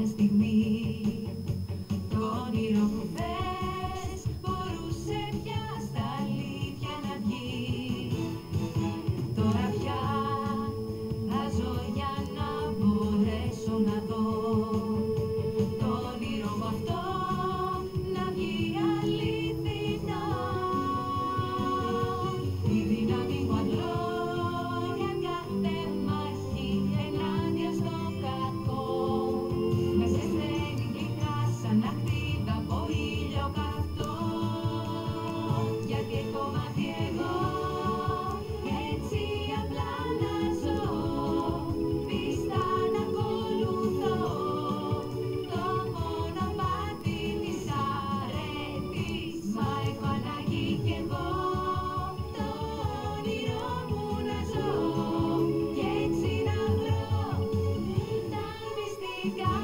just be me. Got